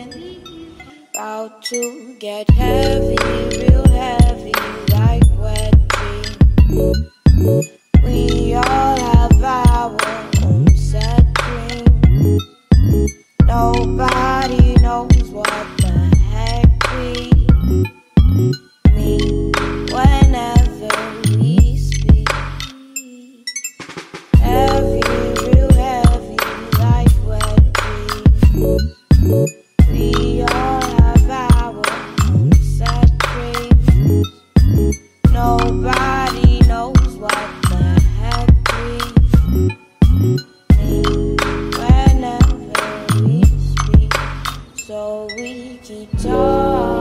About to get heavy, real heavy. So we keep talking.